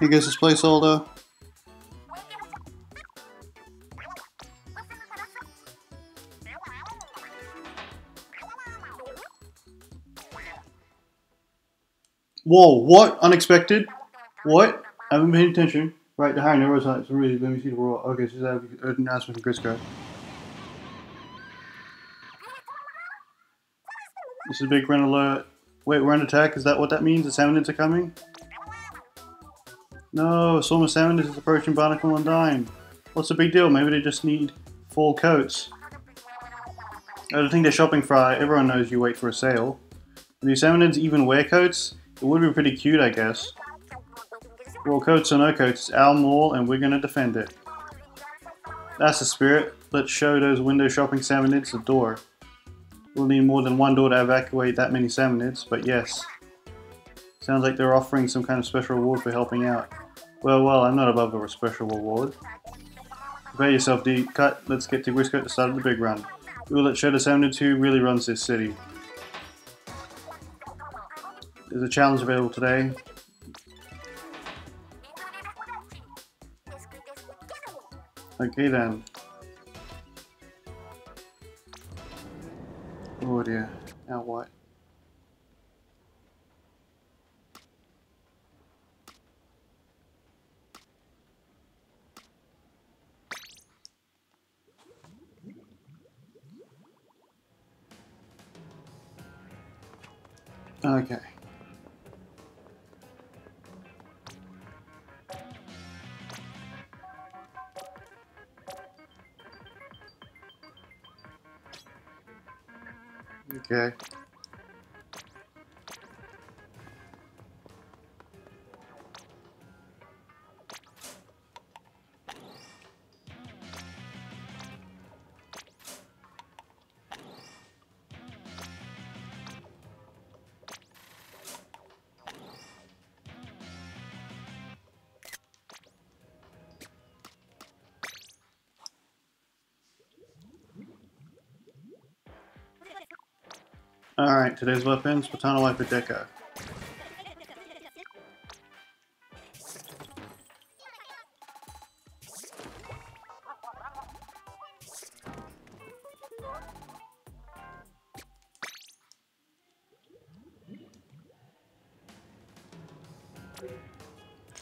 Here goes this Playsholder. Whoa, what? Unexpected? What? I haven't paying attention. Right, the higher number is really let me see the world. Okay, so that an announcement from Grizzco. This is a big run alert. Wait, we're under attack? Is that what that means? The Salmonids are coming? No, of Salmonids is approaching Barnacle & Dime. What's the big deal? Maybe they just need four coats. I don't think they're shopping Frye. Everyone knows you wait for a sale. Do Salmonids even wear coats? It would be pretty cute, I guess. Well, coats or no coats, it's our mall and we're gonna defend it. That's the spirit. Let's show those window shopping salmonids the door. We'll need more than one door to evacuate that many salmonids, but yes. Sounds like they're offering some kind of special reward for helping out. Well, well, I'm not above a special reward. Prepare yourself, Deep Cut. Let's get to at the start of the big run. We will let the salmonids really runs this city. There's a challenge available today. Okay then. Oh dear. Now what? Okay. Okay. Alright, today's weapons, Splatana Wiper Deco.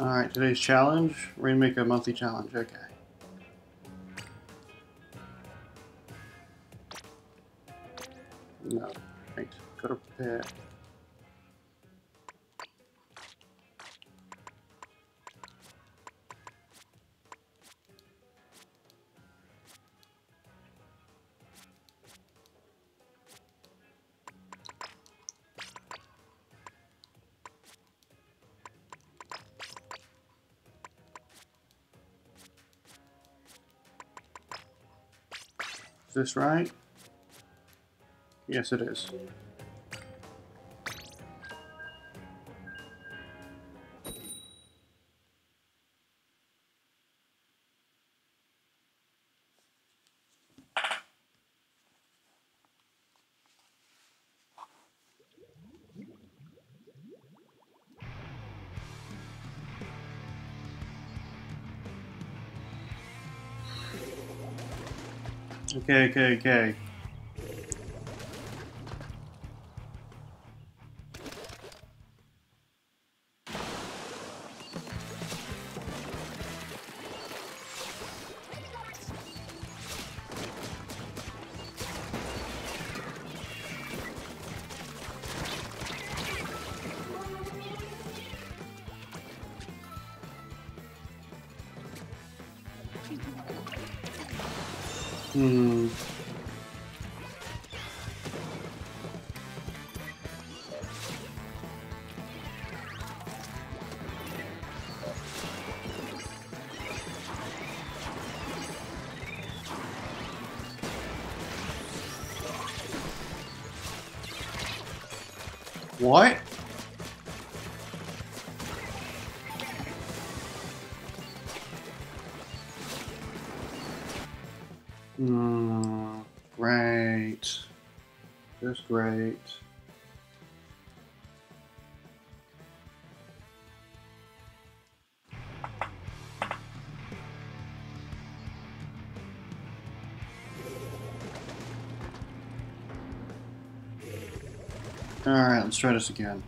Alright, today's challenge, Rainmaker monthly challenge, okay. No. Gotta Is this right? Yes, it is. Okay, okay, okay. What? Alright, let's try this again.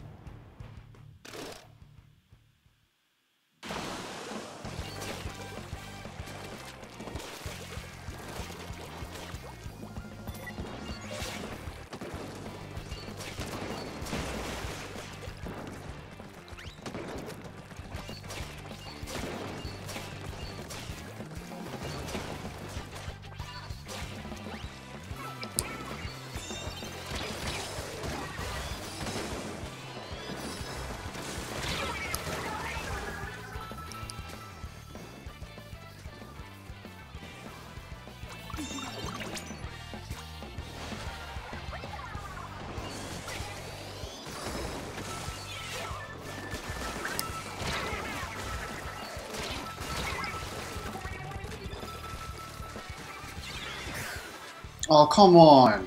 Oh, come on!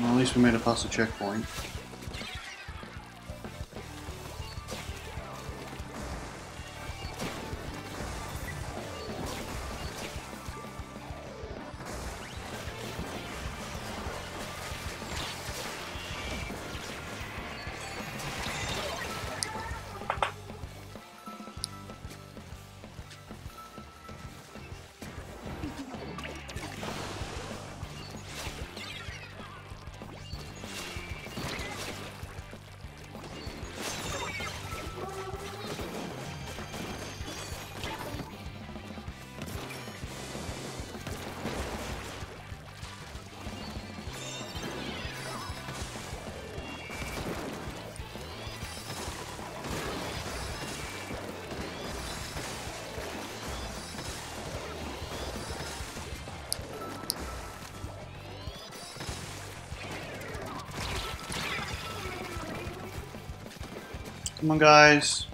Well, at least we made it past the checkpoint. Come on, guys.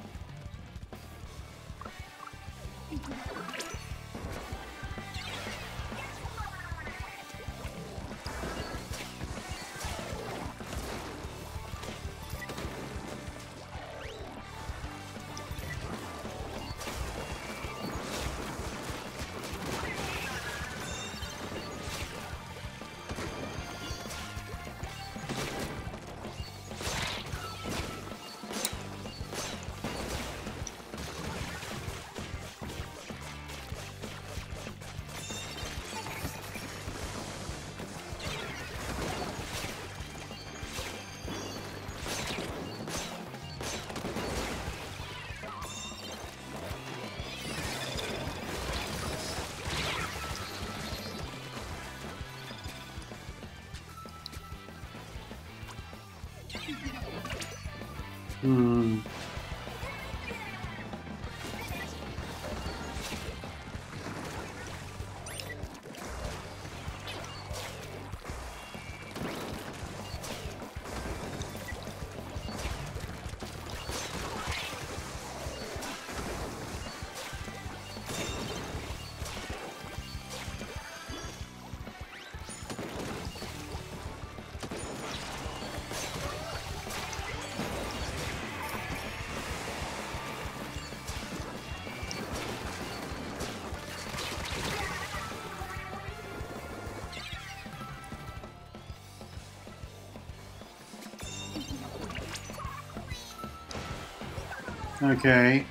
Okay.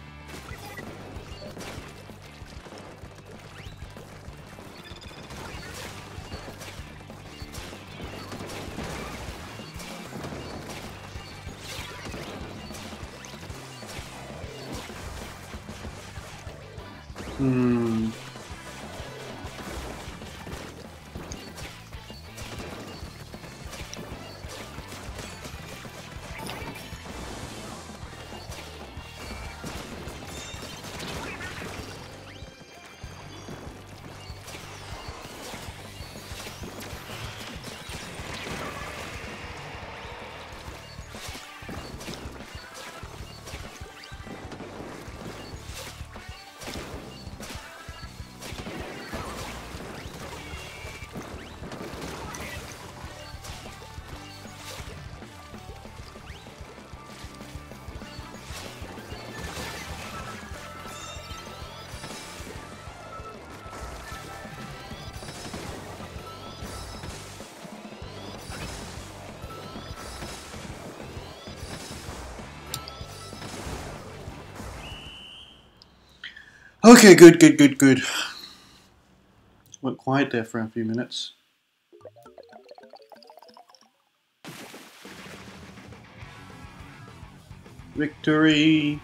Okay, good, good, good, good. Went quiet there for a few minutes. Victory!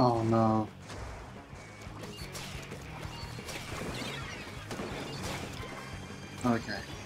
Oh no. Okay.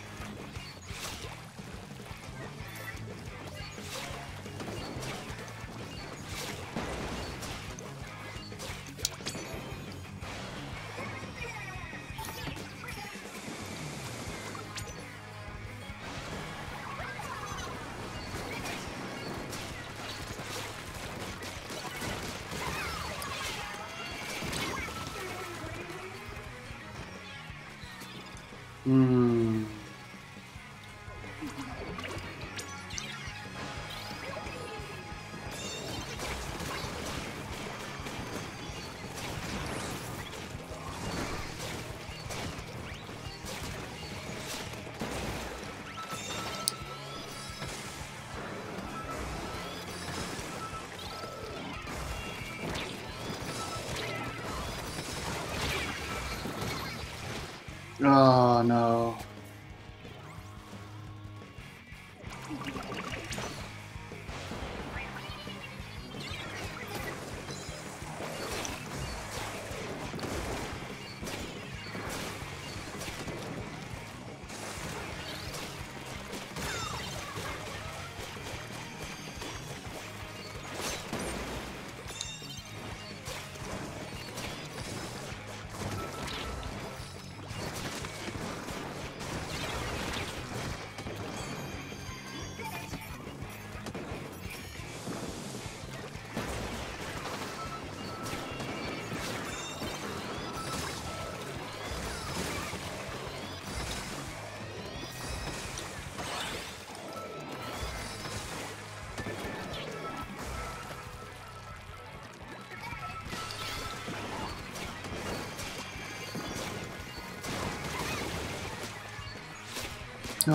Oh no.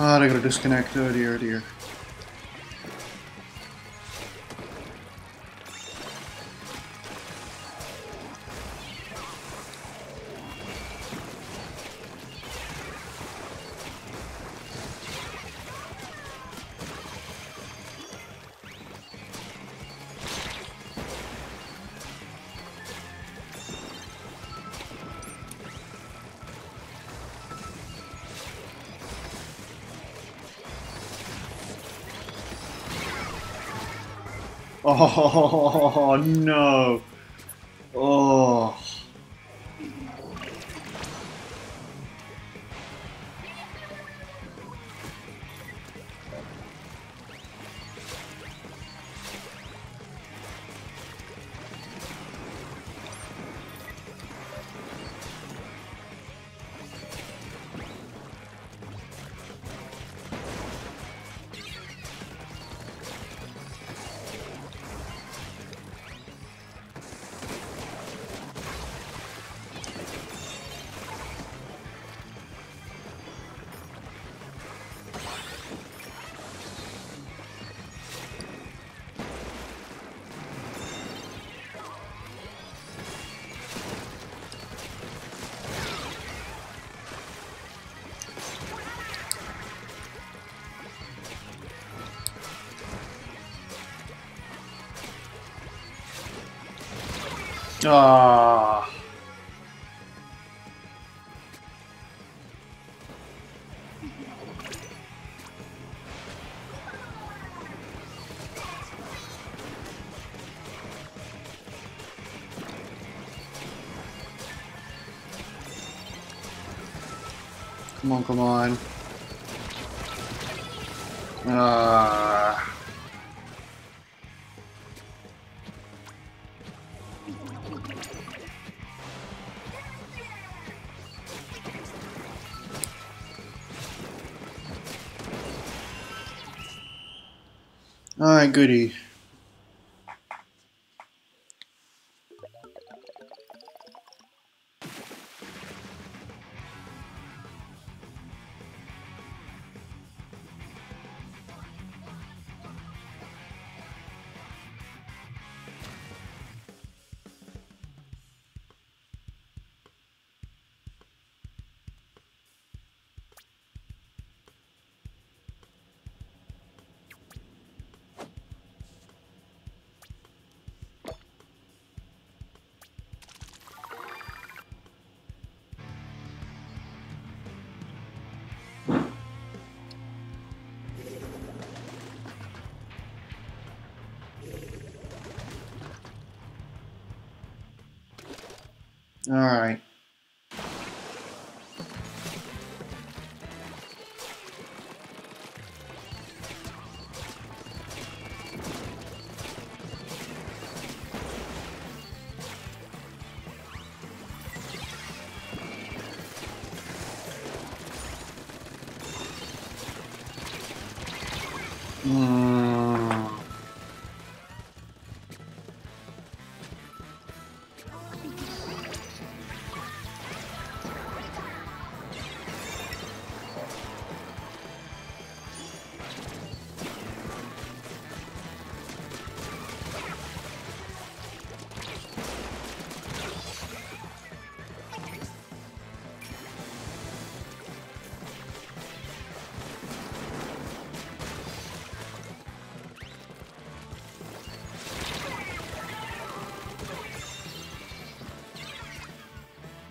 Oh, I gotta disconnect. Oh dear, dear. Oh no. Come on, come on. Ah. Goody. Alright. Mm.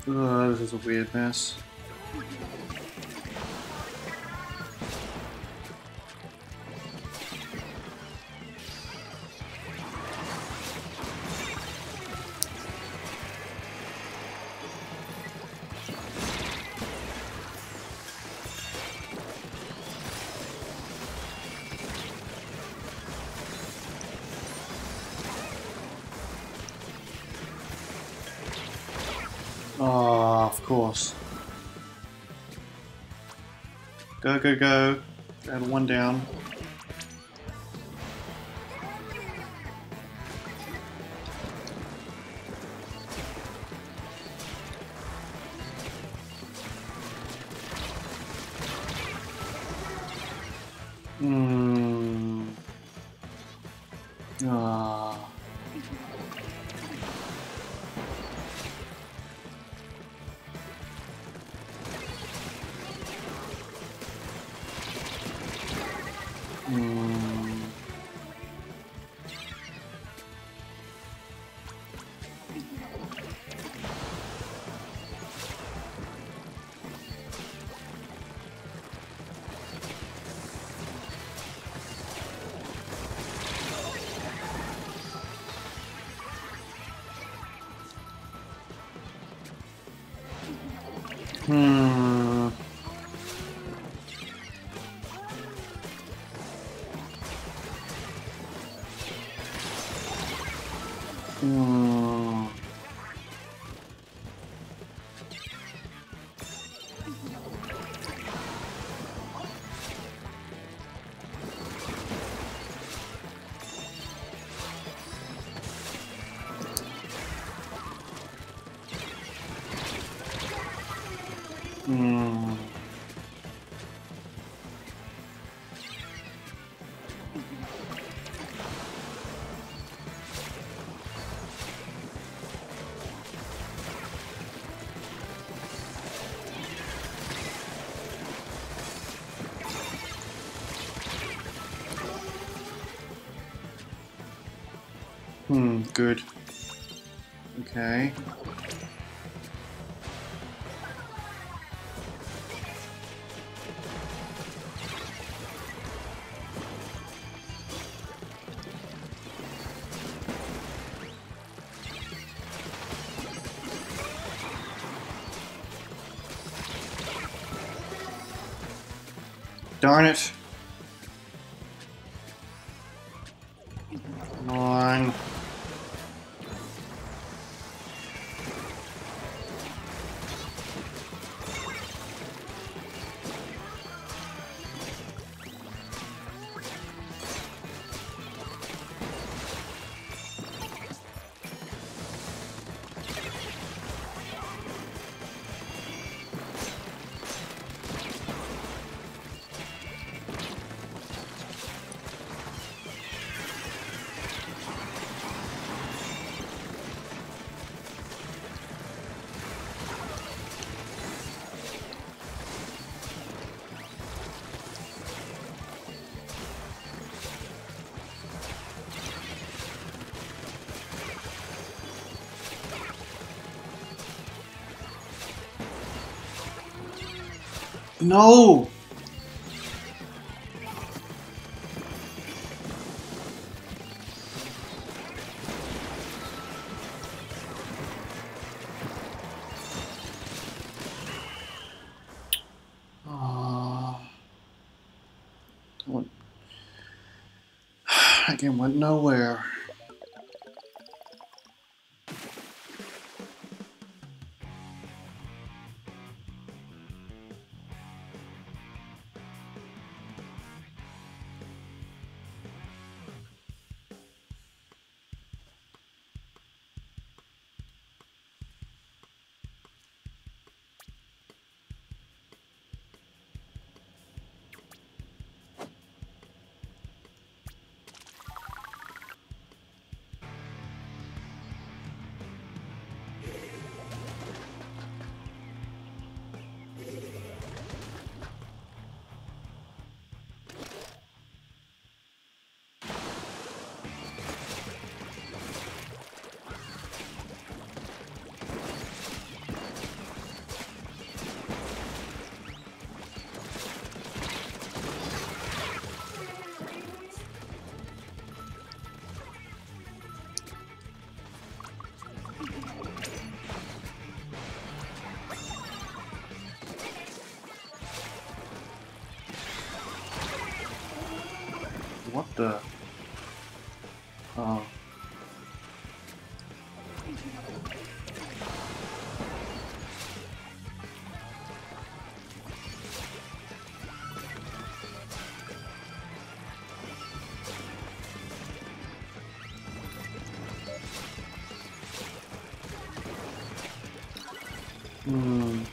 Ugh, this is a weird mess. Go, go, go. Add one down. Good. Okay. Darn it. Come on. No! That game went nowhere. Hmm.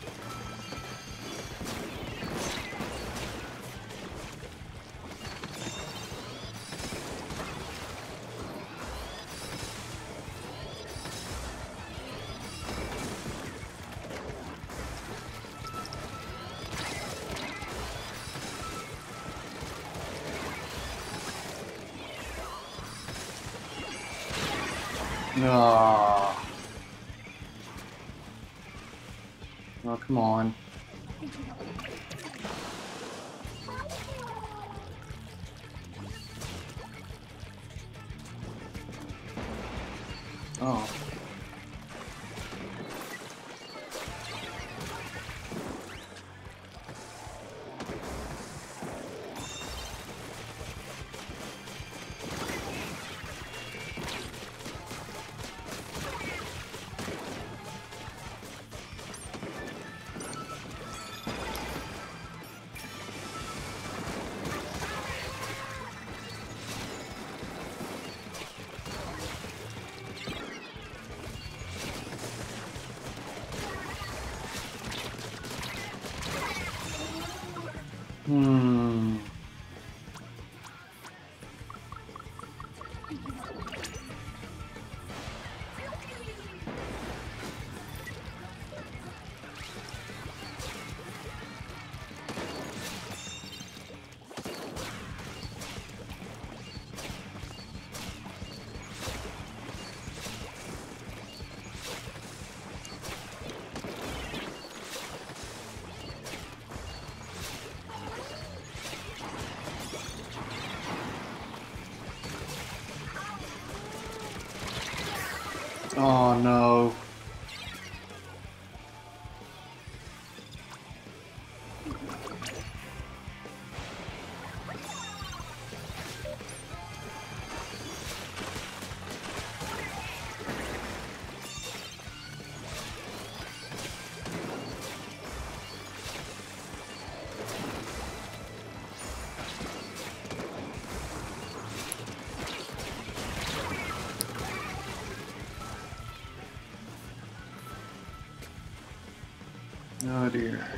Ah. Come on. No. Oh dear.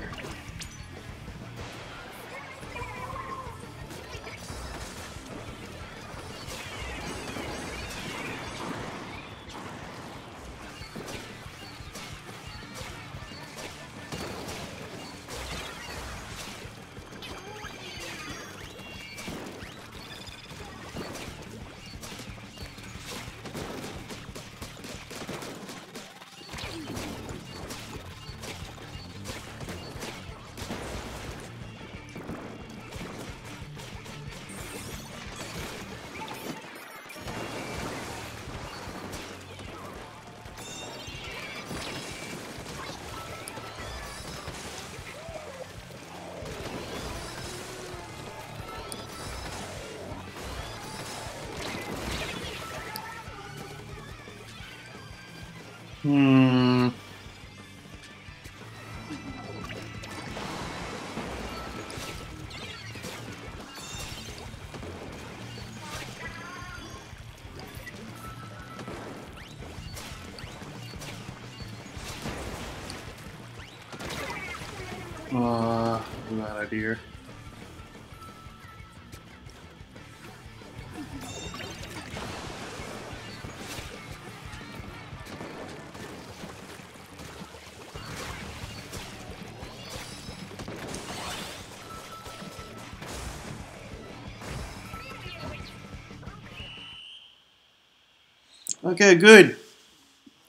Okay, good.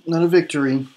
Not a victory.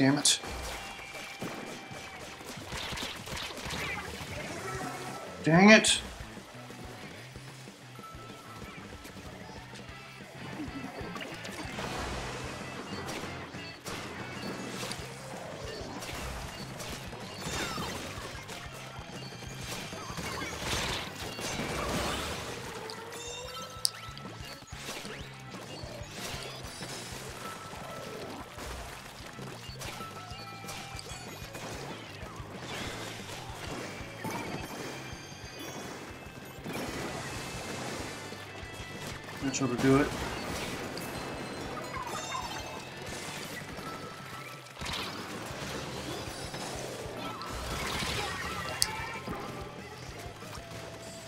Damn it. Dang it. That should do it.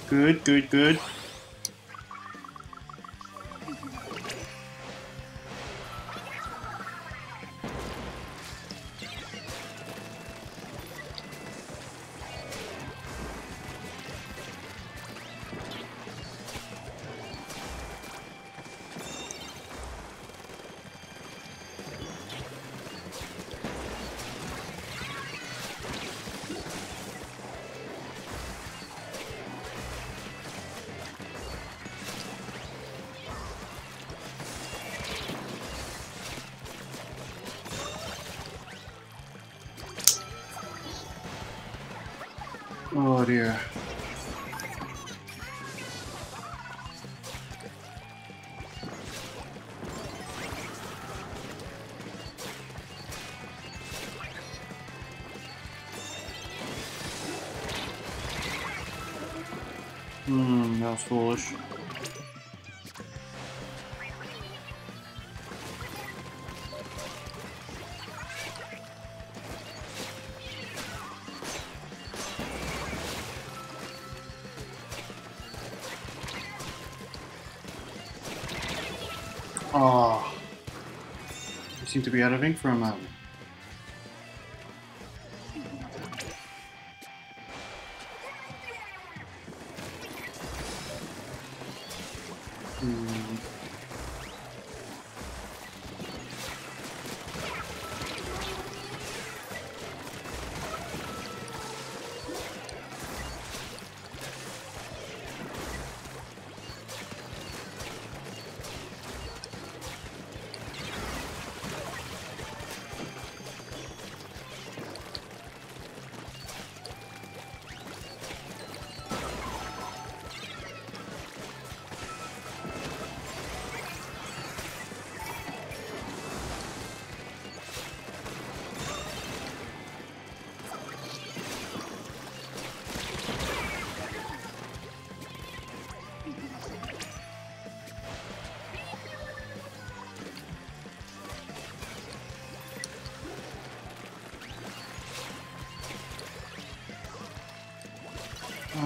Good, good, good. Was foolish. You seem to be ink for a moment.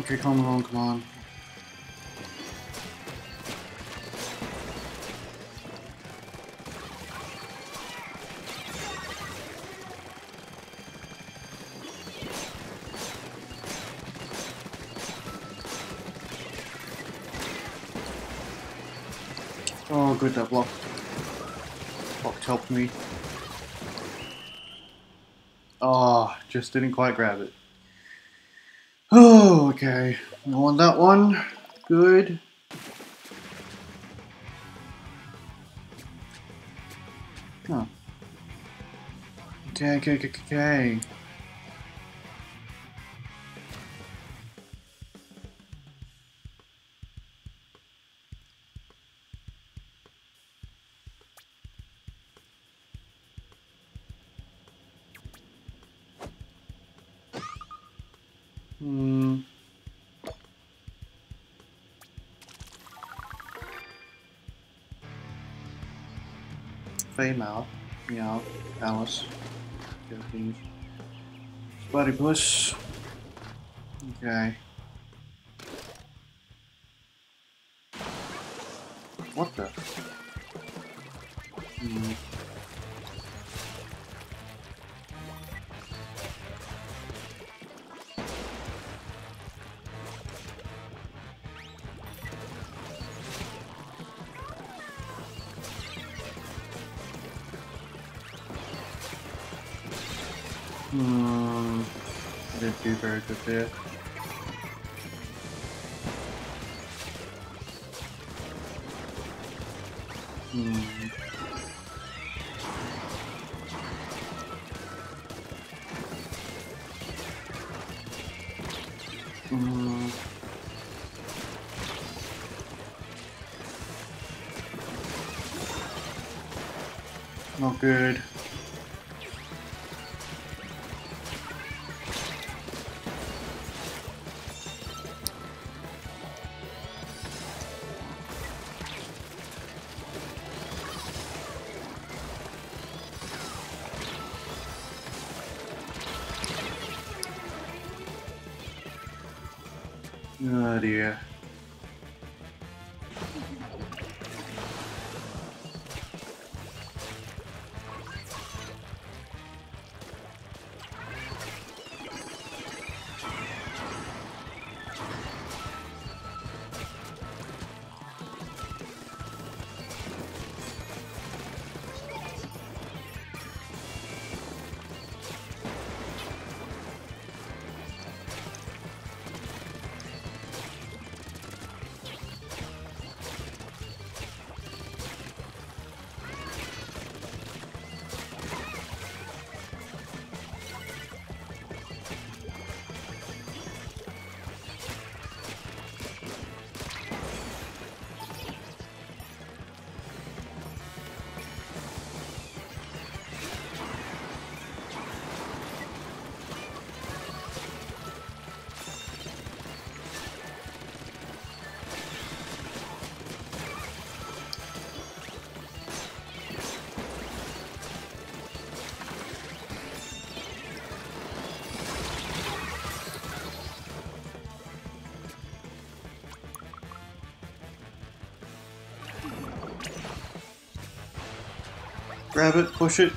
Okay, come on, come on. Oh, good, that block. Blocked helped me. Oh, just didn't quite grab it. Okay. I want that one. Good. Huh. Okay, okay, okay, okay. Mal, Meow, Alice, Joking, Platypus. Okay. Oh dear. Grab it, push it.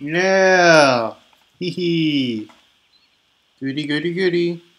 Yeah! Hee hee! Goody goody goody.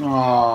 Aww.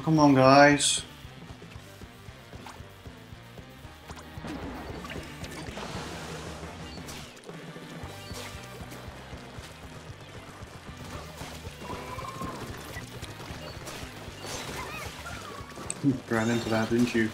Oh, come on, guys. Ran into that, didn't you?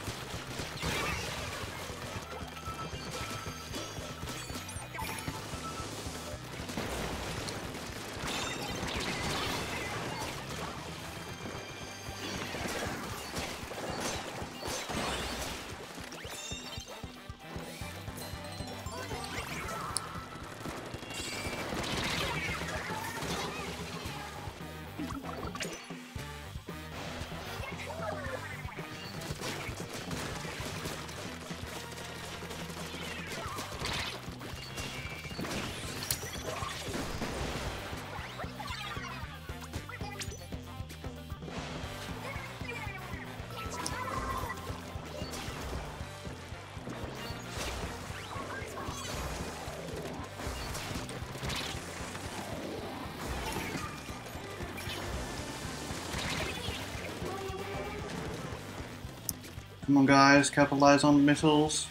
Come on, guys, capitalize on the missiles.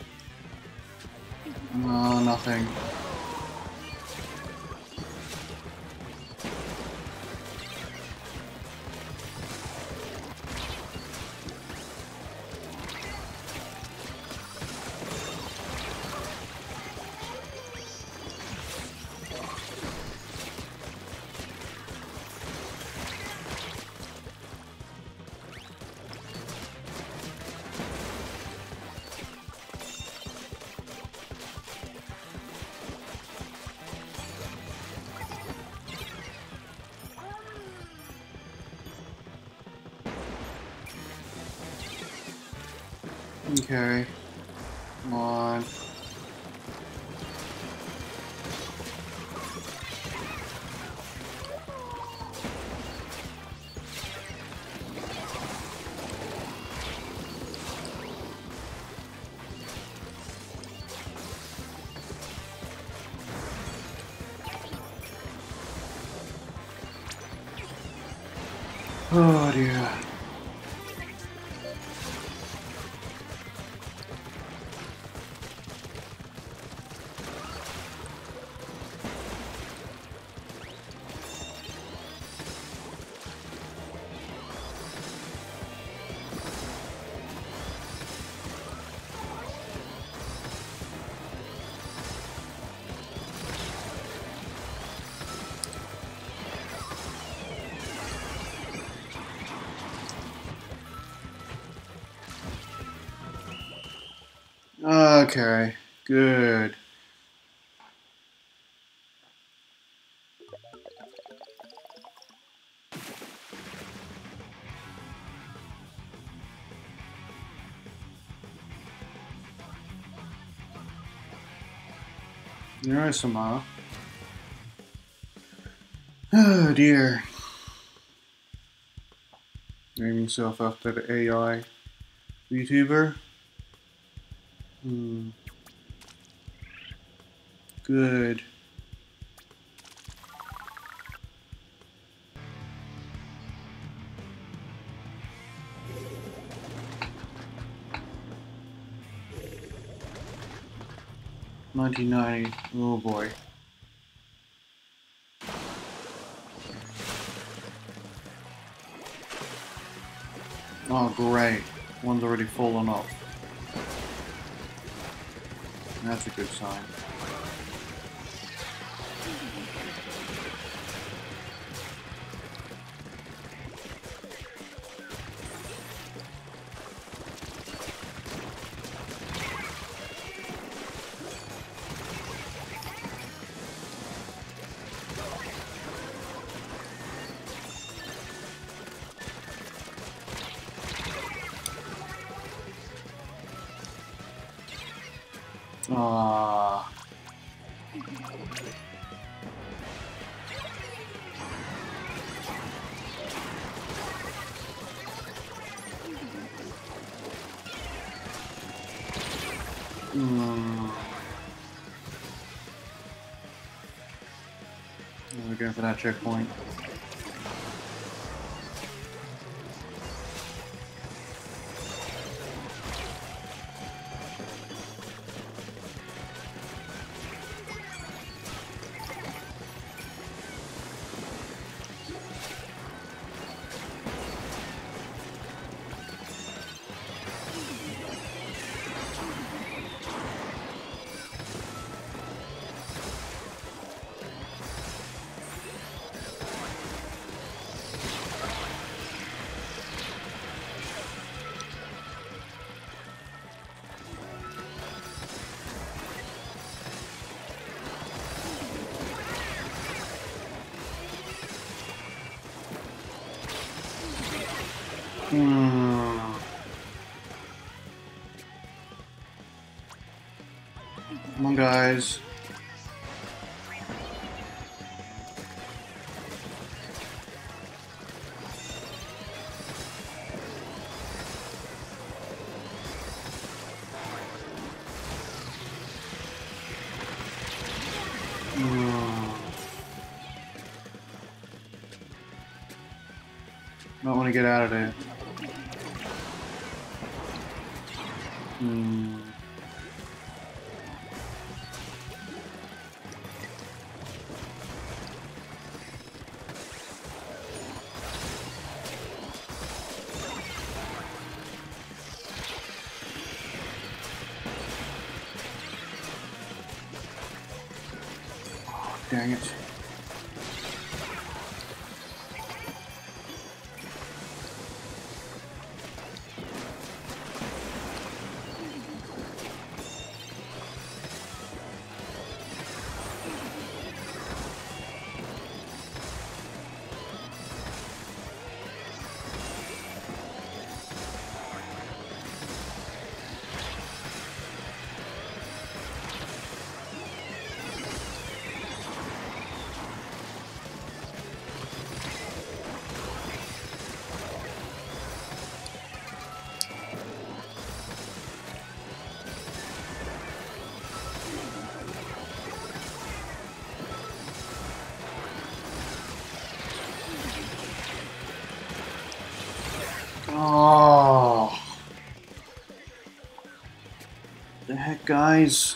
No, nothing. Okay, good. There is some uh. Oh dear. Name yourself after the AI YouTuber. Oh boy. Oh great. One's already fallen off. That's a good sign. Ah. Hmm. We're going for that checkpoint. Hmm. Might want to get out of there. Oh. The heck, guys?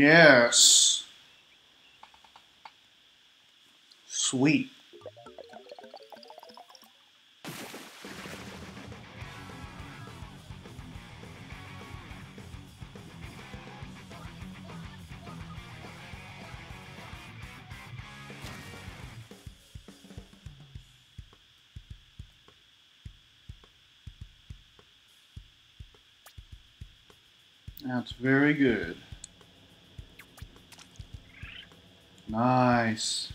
Yes. Sweet. That's very good. Nice.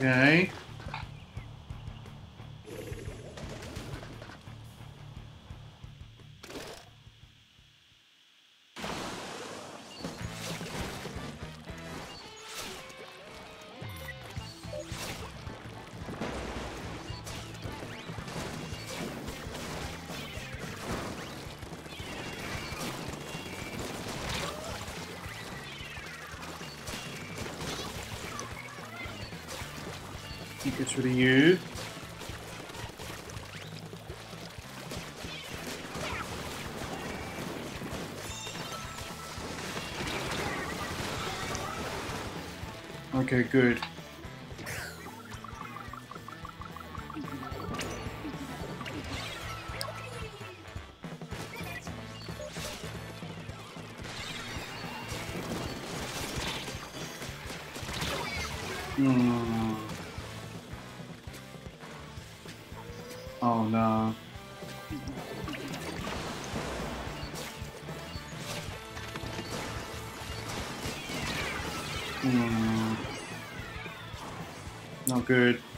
Okay. Rid you. Okay, good. Good.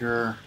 Breaker.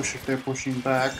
If they're pushing back.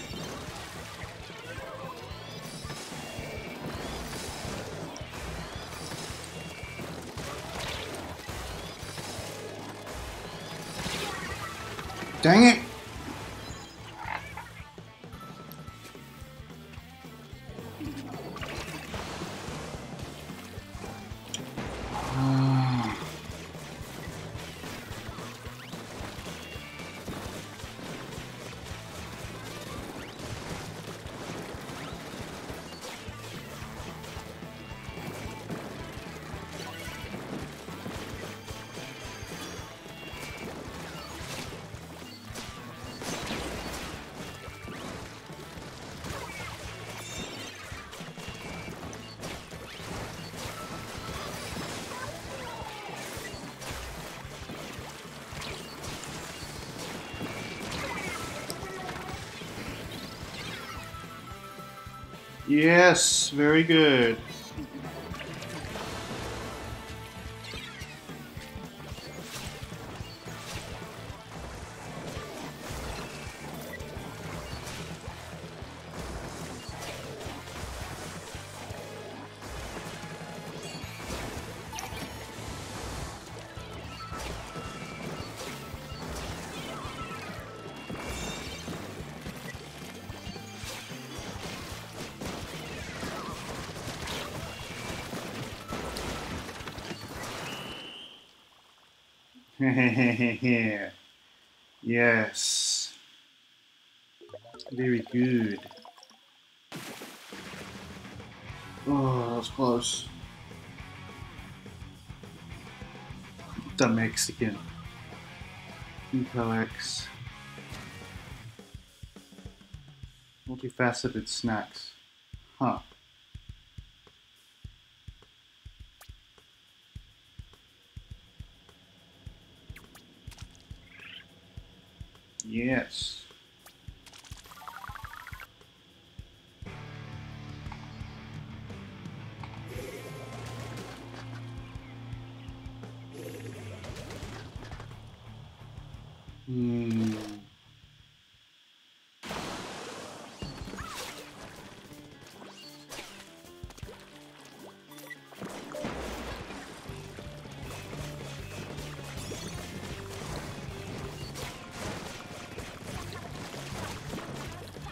Yes, very good. yes. Very good. Oh, that was close. The Mexican. Ecox. Multifaceted snacks. Hmm.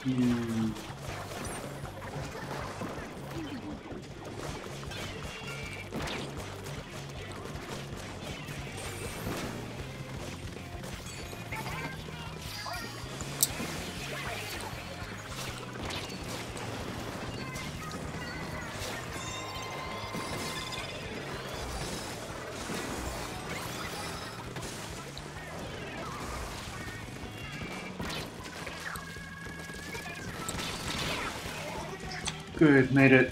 Hmm. Good, made it.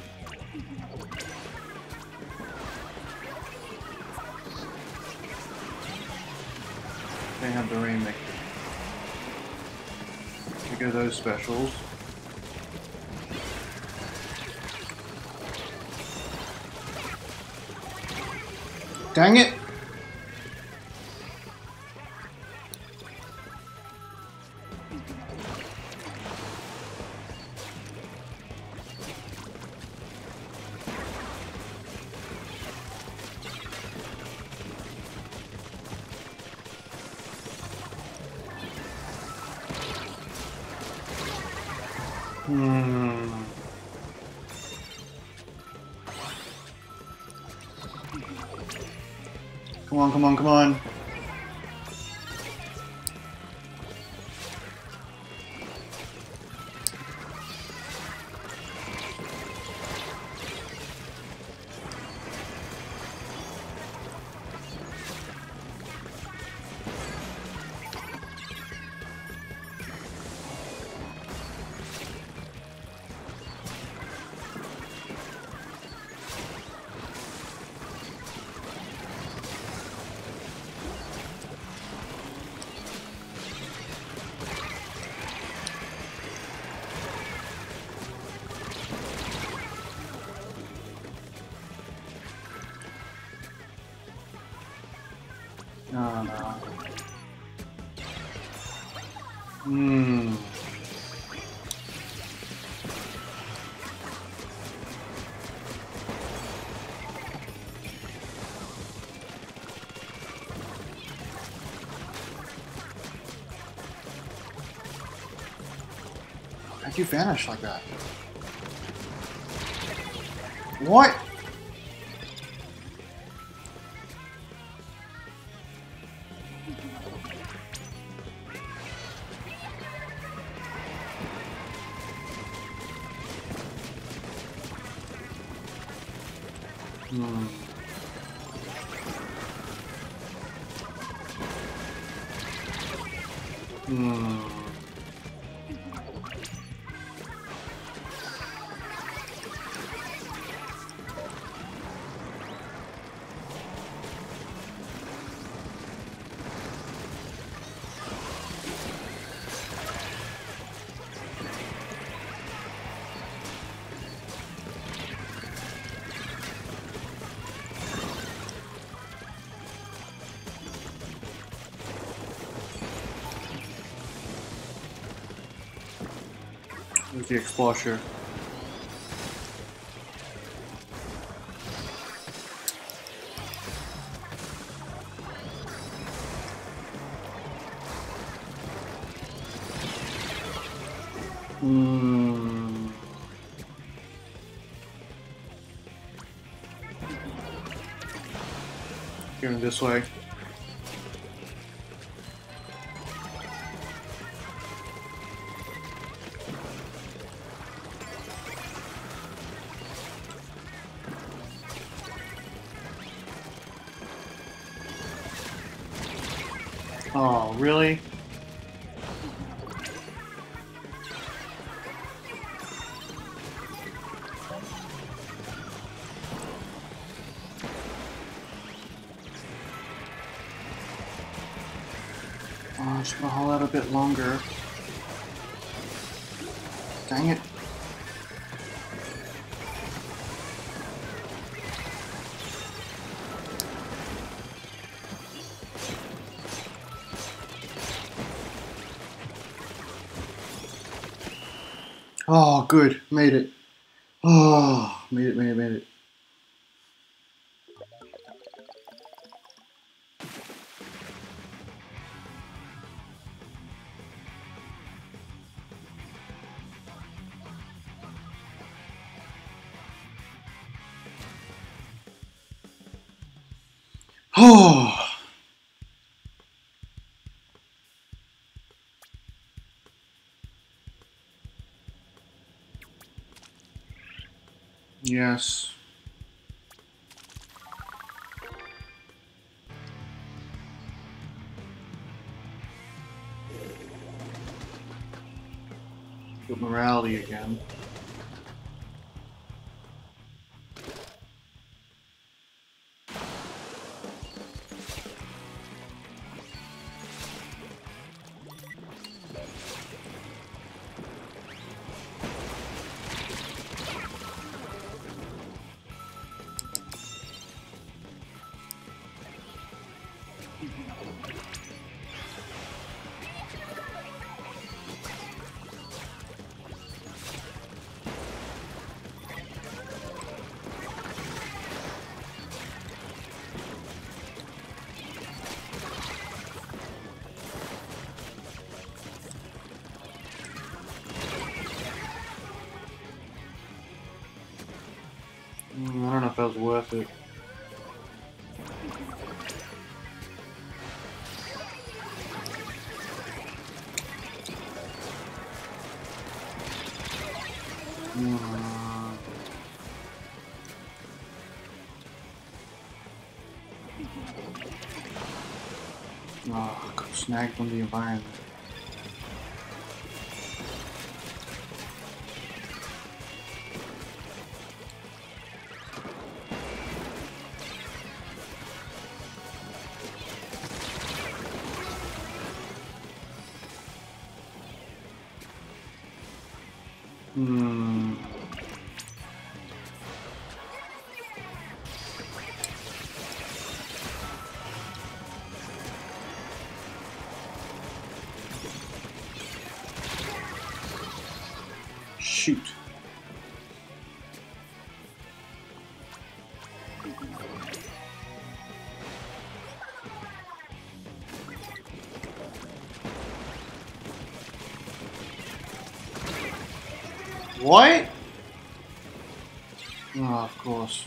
They have the rainmaker. We go those specials. Dang it! Come on, come on, you vanish like that? What? The explosion? Hmm. Going this way. Bit longer. Dang it. Oh, good. Made it. Yes. Good morality again. Was worth it. Oh, snagged from the environment. What? Oh, of course.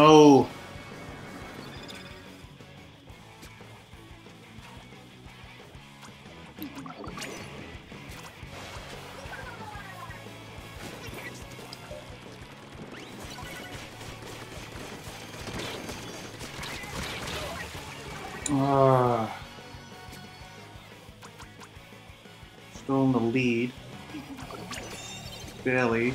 No. Ah. Still in the lead. Barely.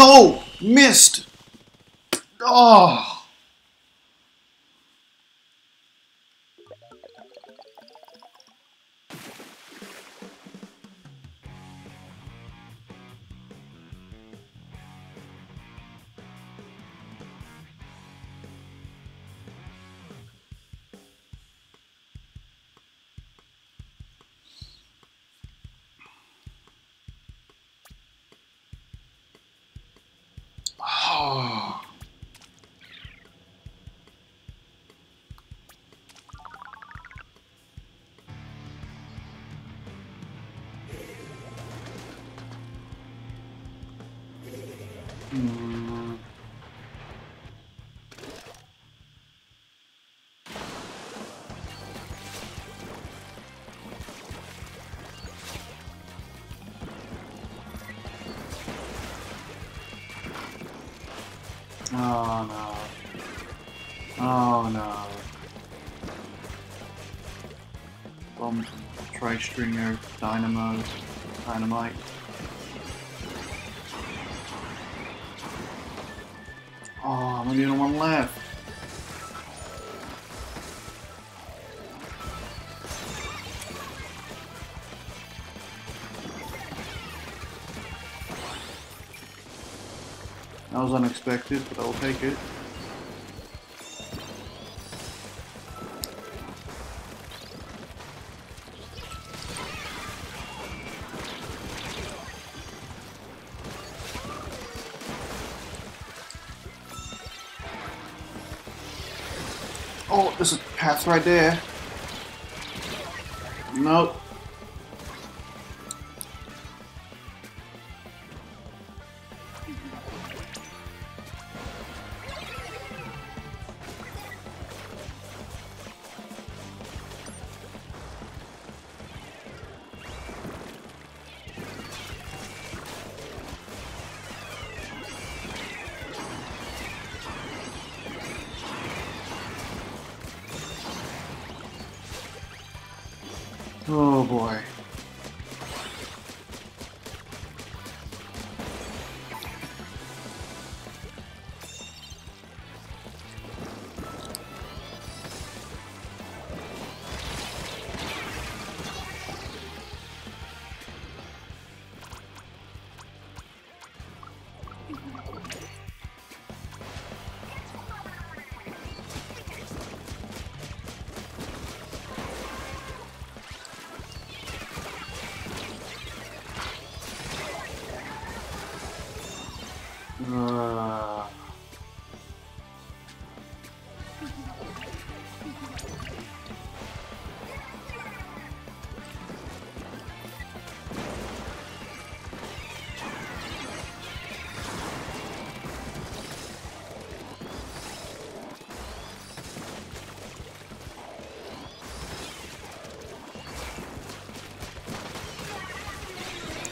No! Missed! Oh! Ah. Tri-stringer, dynamo, dynamite. Oh, I'm only only one left. That was unexpected, but I'll take it. Path right there. Oh boy.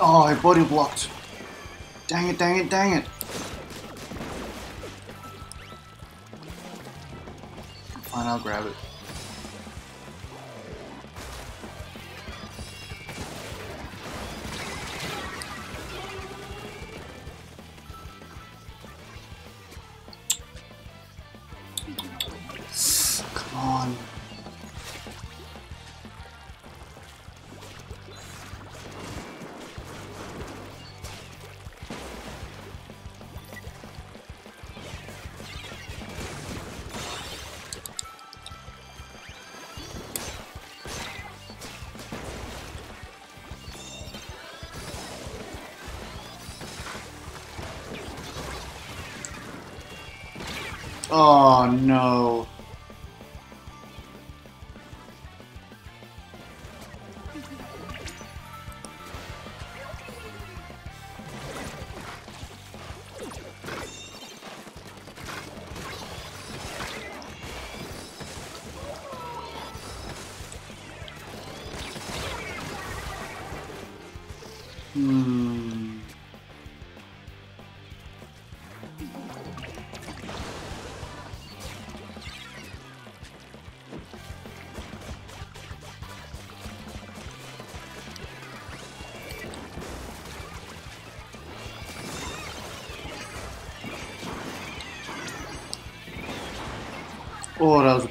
Oh, I body blocked. Dang it, dang it, dang it. No. Oh, that was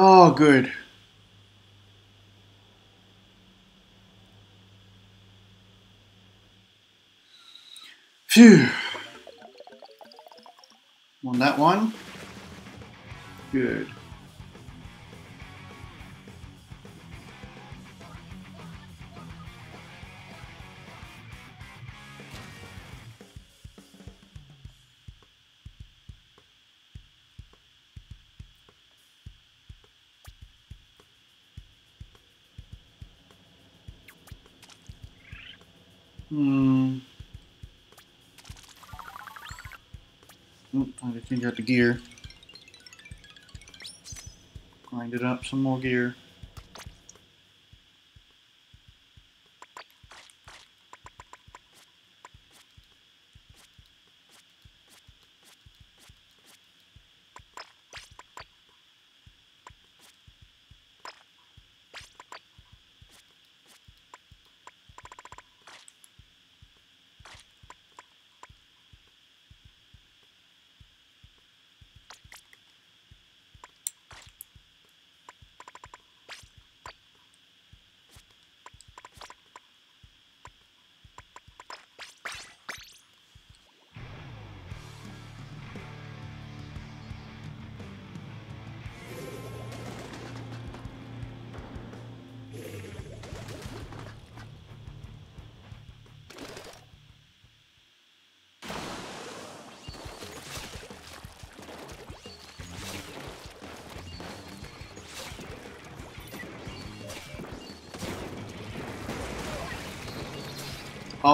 Oh, good. Phew. Oh, time to change out the gear. Grind it up some more gear.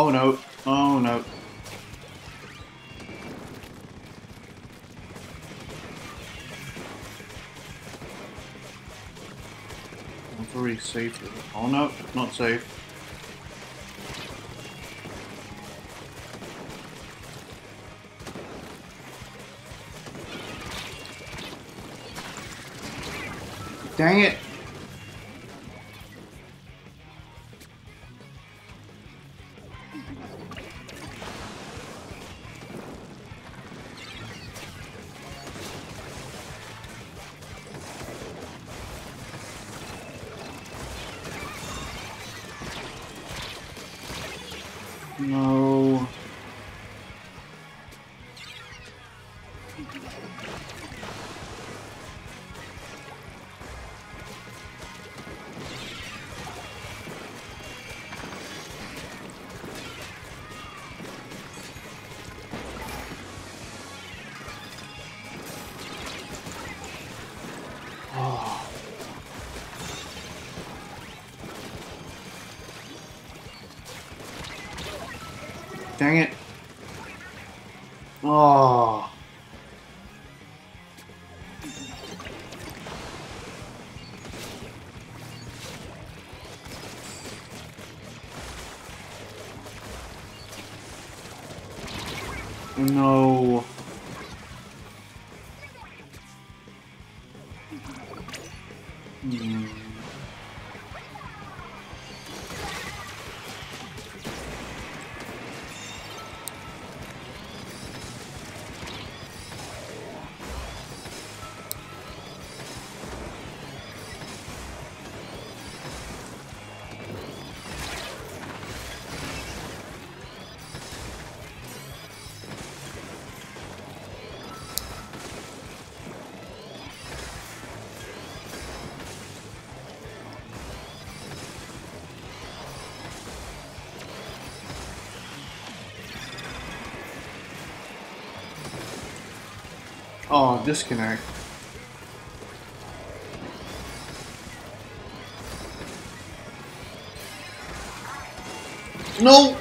Oh no. Oh no. I'm pretty safe. Oh no, not safe. Dang it! No. Dang it. Oh. Oh, disconnect. No!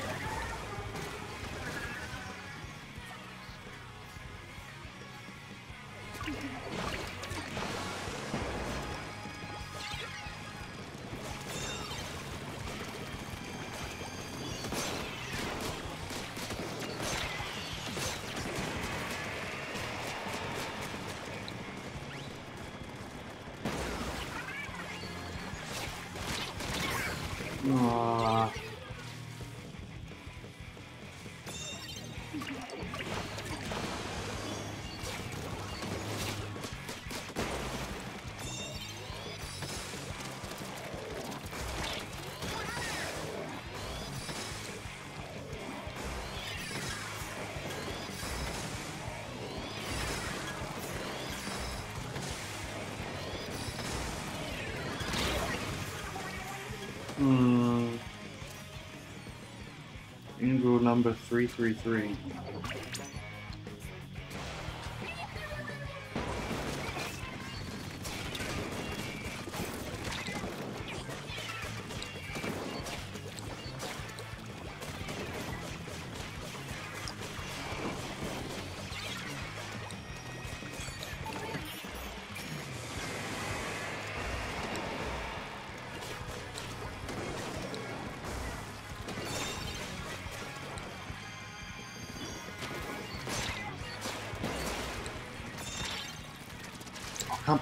Number 333.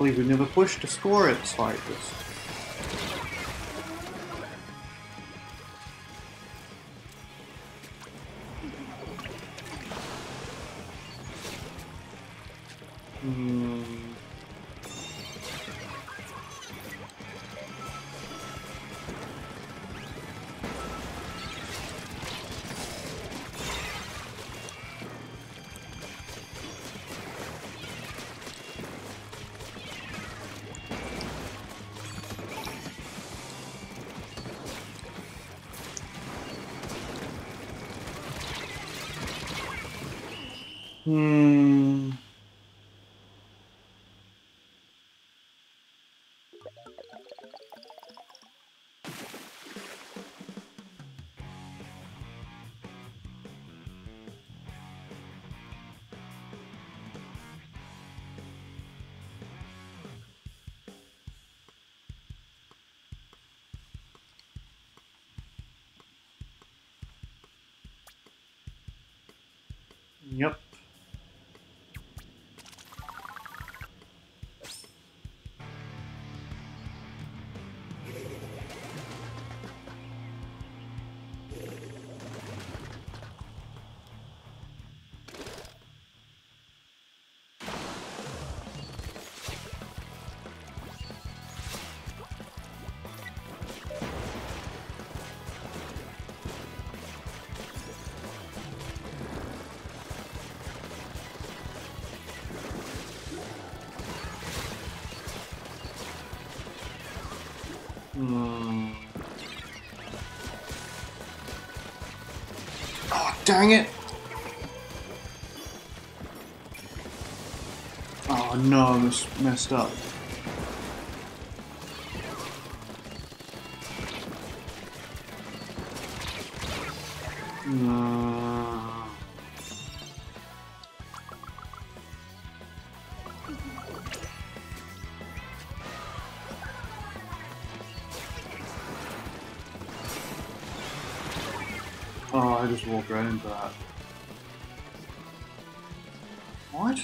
Believe we've never pushed to score like this. Dang it! Oh no, I messed up. Just right into that. What?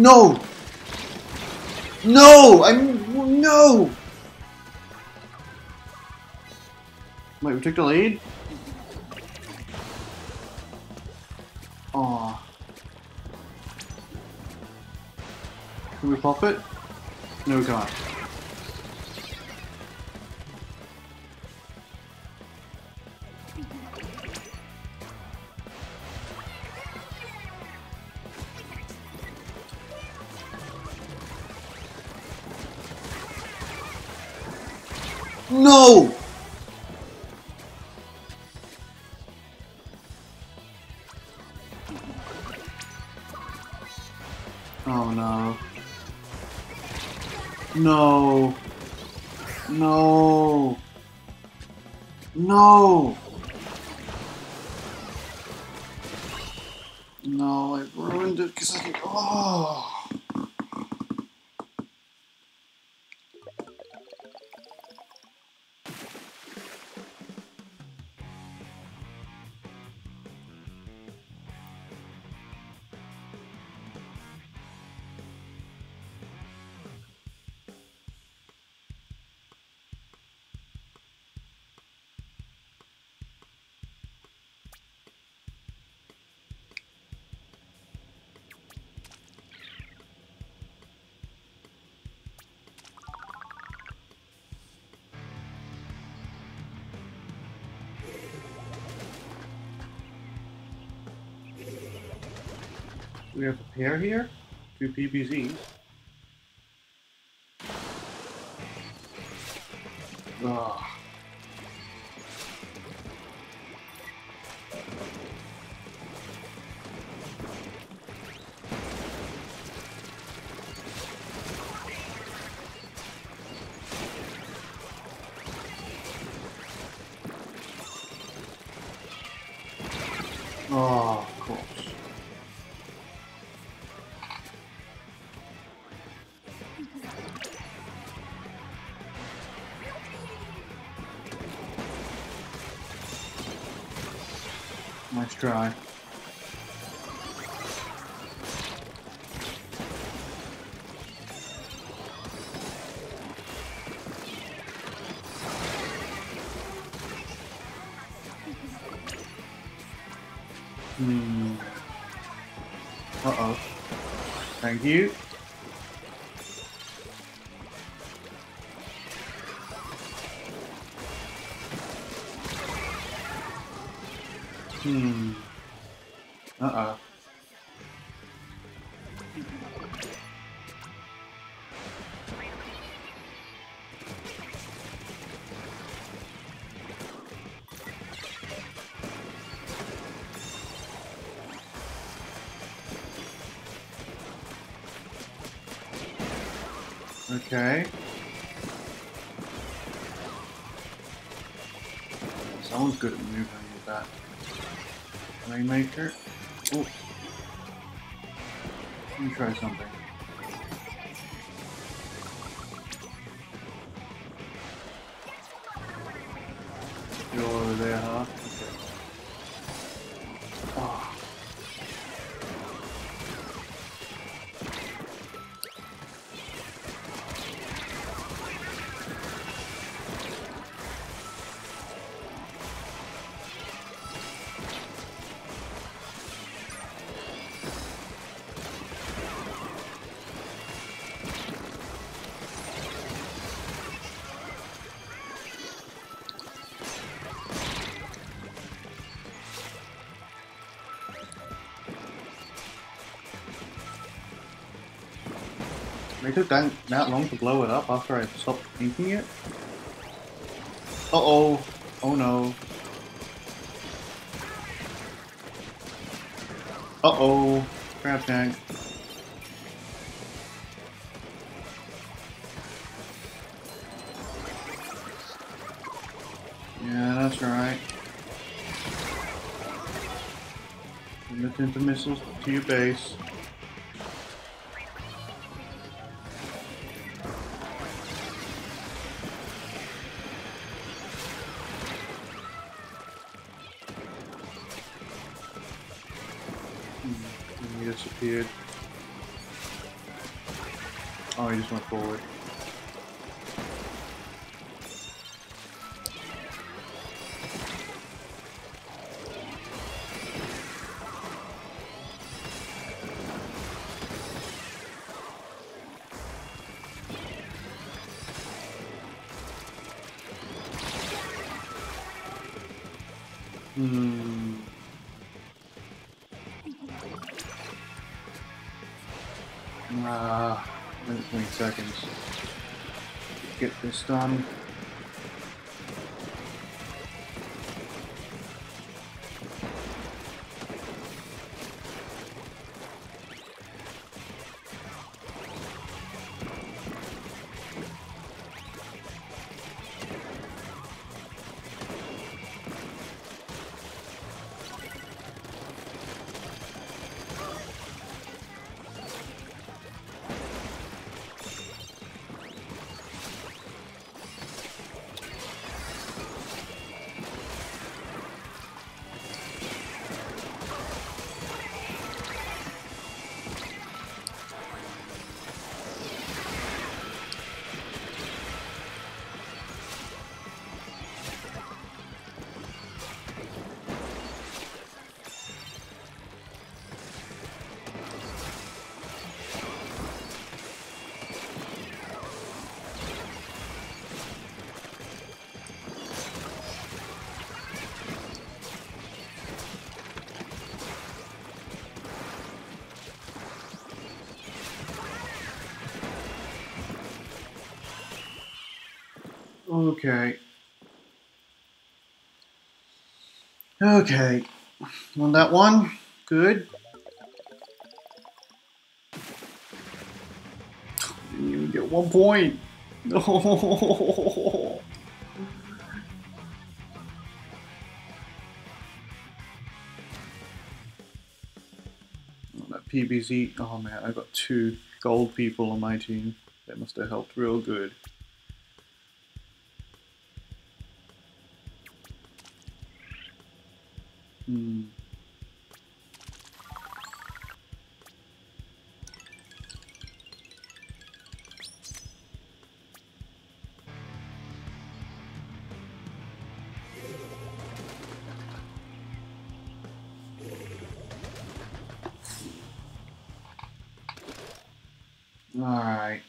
No! No! I'm no! Wait, we took the lead? Aw. Can we pop it? No, we can't. We have a pair here? Two PBZs. Oh, ah. Try. Hmm. Uh-oh. Thank you. Try something. They took that, that long to blow it up after I stopped inking it? Uh-oh. Oh no. Uh-oh. Crab tank. Yeah, that's right. Commit into missiles to your base. Done. Okay. Okay. On that one. Good. Didn't even get one point. No. That PBZ. Oh man, I got two gold people on my team. That must have helped real good. Alright.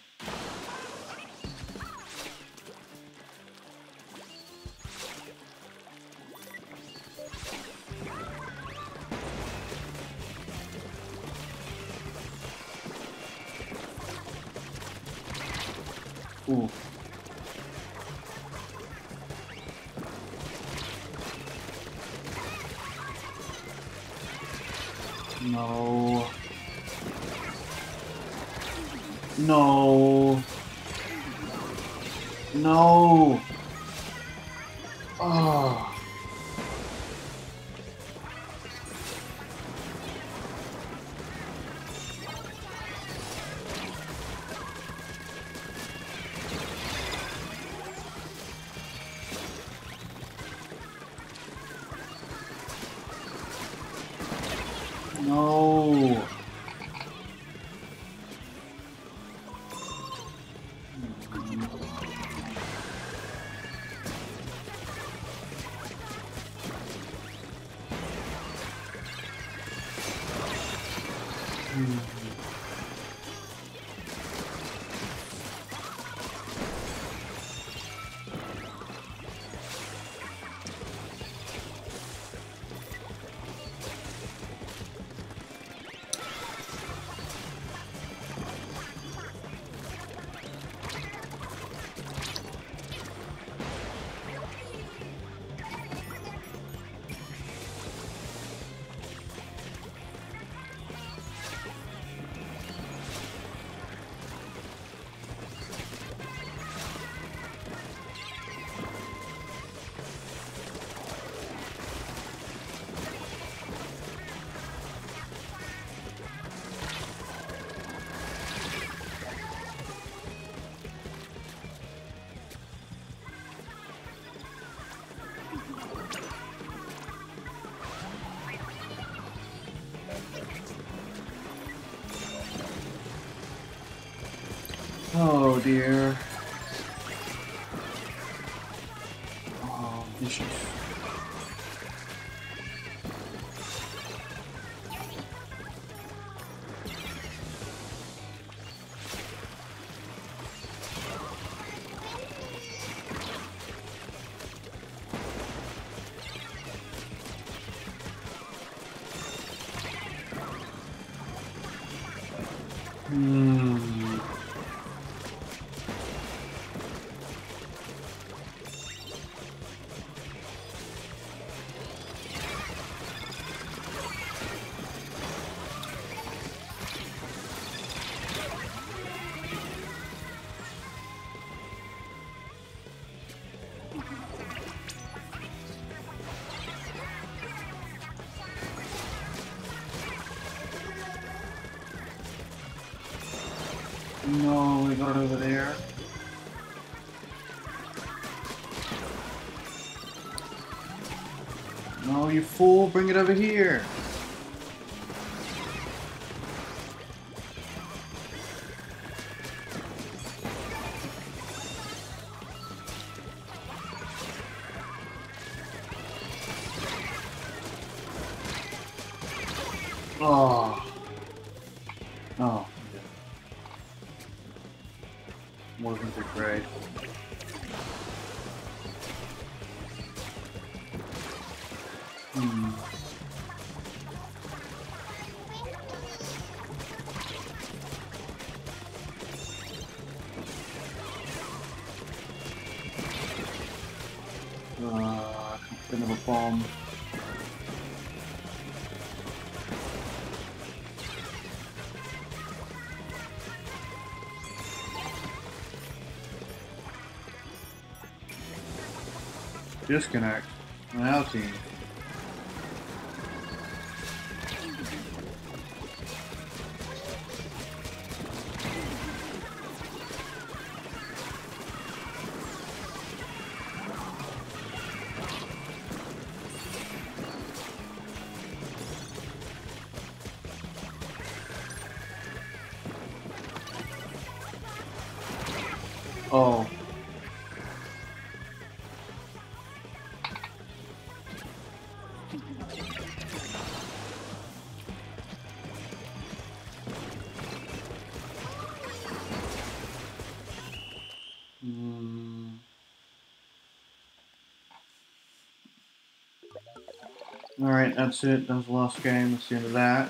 Ooh. No. No. Dear. It over there. No, you fool, bring it over here. Disconnect. Now team. That's it. That was the last game. That's the end of that.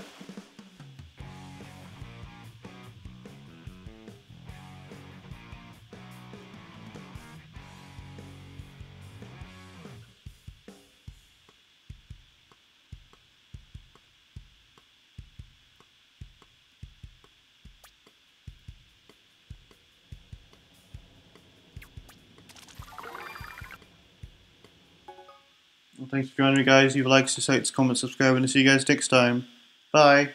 Thanks for joining me, guys. Leave a like, dislike, comment, subscribe, and I'll see you guys next time. Bye.